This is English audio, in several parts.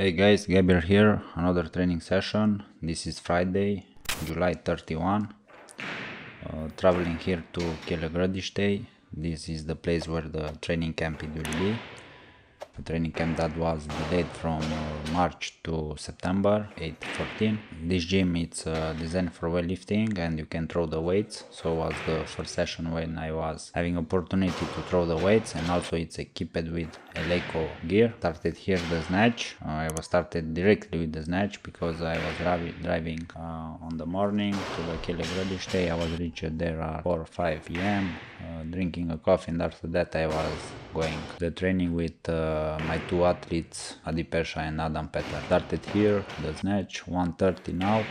Hey guys, Gabriel here, another training session. This is Friday, July 31. Uh, traveling here to Cheile Gradistei. This is the place where the training camp will be. A training camp that was delayed from uh, March to September 8-14. This gym it's uh, designed for weightlifting and you can throw the weights. So was the first session when I was having opportunity to throw the weights and also it's equipped with Eleiko gear. Started here the snatch. Uh, I was started directly with the snatch because I was driving uh, on the morning to the Cheile Gradistei. I was reached there at 4 or 5 p.m. Uh, drinking a coffee and after that I was going the training with uh, my two athletes Adi Persa and Adam Peter. Started here, the snatch, 130 now.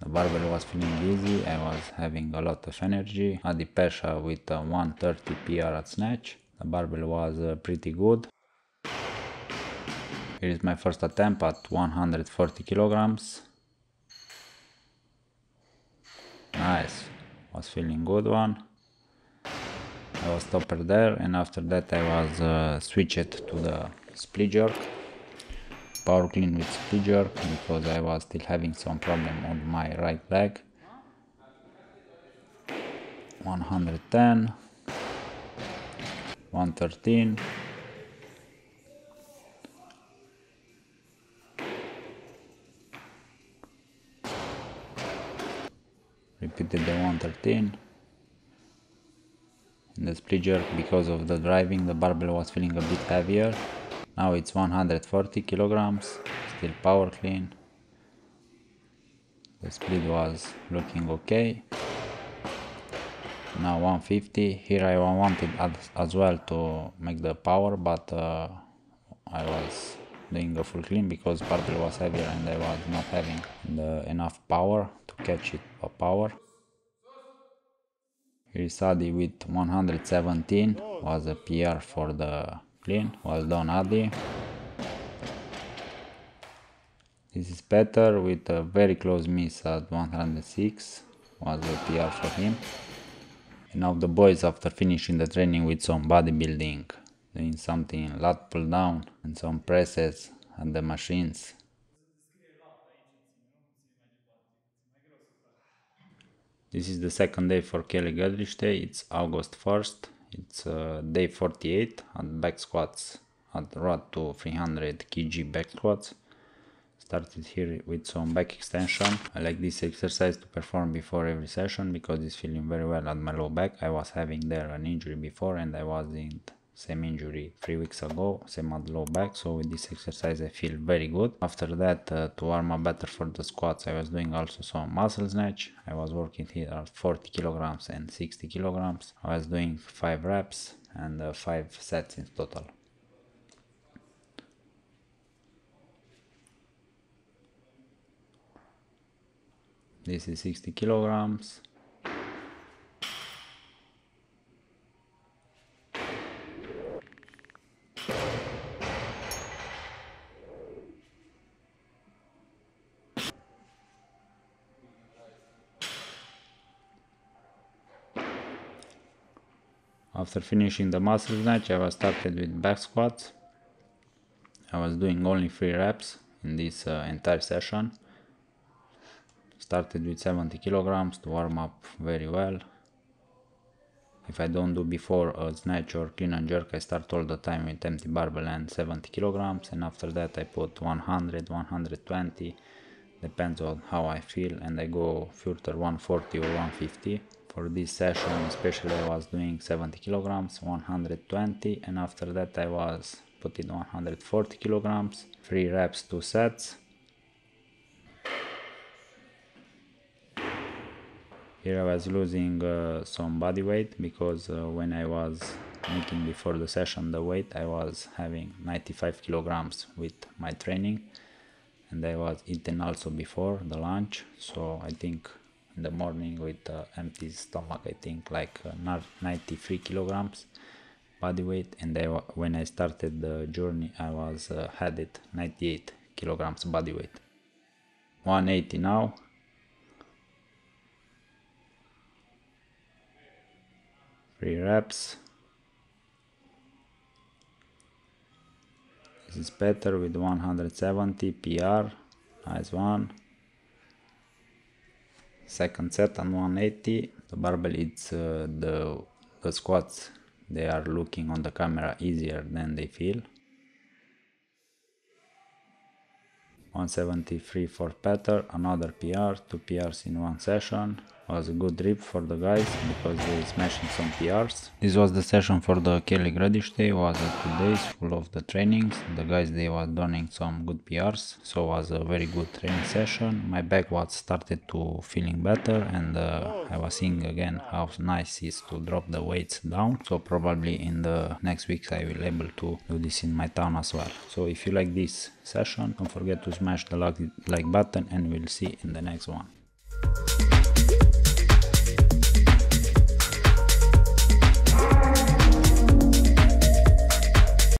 The barbell was feeling easy, I was having a lot of energy. Adi Persa with a 130 PR at snatch. The barbell was uh, pretty good. Here is my first attempt at 140 kilograms. Nice, was feeling good one. Was stopper there and after that I was uh, switched to the split jerk power clean with split jerk because I was still having some problem on my right leg. 110 113 repeated the 113 in the split jerk because of the driving the barbell was feeling a bit heavier. Now it's 140 kilograms still power clean. The split was looking okay. Now 150 here I wanted as well to make the power but uh, I was doing a full clean because barbell was heavier and I was not having the enough power to catch it a power here is Adi with 117 was a PR for the clean. Well done Adi. This is Peter with a very close miss at 106 was a PR for him. And now the boys after finishing the training with some bodybuilding, doing something lat pull down and some presses at the machines. This is the second day for Cheile Gradistei, it's August 1st, it's uh, day 48 at back squats at road to 300 kg back squats. Started here with some back extension. I like this exercise to perform before every session because it's feeling very well at my low back. I was having there an injury before and I wasn't same injury three weeks ago, same at low back. So with this exercise, I feel very good. After that, uh, to warm up better for the squats, I was doing also some muscle snatch. I was working here at 40 kilograms and 60 kilograms. I was doing five reps and uh, five sets in total. This is 60 kilograms. After finishing the muscle snatch, I was started with back squats. I was doing only 3 reps in this uh, entire session. Started with 70 kilograms to warm up very well. If I don't do before a snatch or clean and jerk, I start all the time with empty barbell and 70 kilograms and after that I put 100, 120, depends on how I feel and I go further 140 or 150 for this session especially I was doing 70 kilograms 120 and after that I was putting 140 kilograms 3 reps 2 sets. Here I was losing uh, some body weight because uh, when I was making before the session the weight I was having 95 kilograms with my training and I was eating also before the lunch. So I think in the morning with uh, empty stomach I think like uh, 93 kilograms body weight. And I, when I started the journey I was uh, had it 98 kilograms body weight. 180 now. Three reps. This is better with 170 PR, nice one. Second set on 180. The barbell it's uh, the the squats they are looking on the camera easier than they feel. 173 for Peter, another PR, two PRs in one session was a good trip for the guys because they smashing some PRs. This was the session for the Cheile Gradistei, was a two days full of the trainings. The guys they was doing some good PRs, so was a very good training session. My back was started to feeling better and uh, I was seeing again how nice is to drop the weights down. So probably in the next weeks I will able to do this in my town as well. So if you like this session, don't forget to smash the like button and we'll see in the next one.